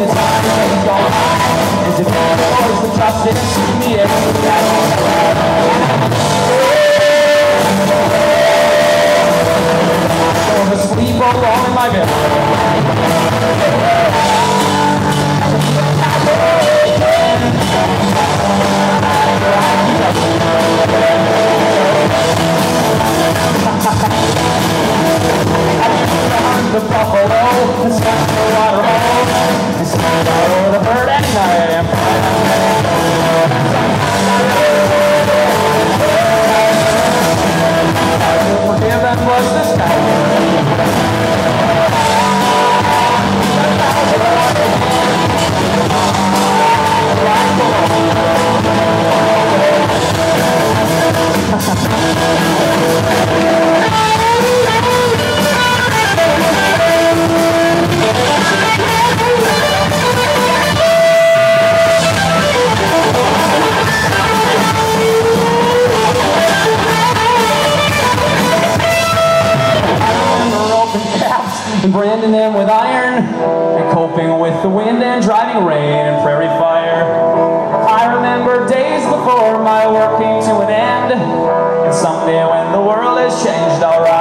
the time when go high Is it bad or is the process me every? I'm asleep all in my bed the buffalo has got the water sparrow, the bird, and branding them with iron and coping with the wind and driving rain and prairie fire. I remember days before my work came to an end and someday when the world has changed, rise.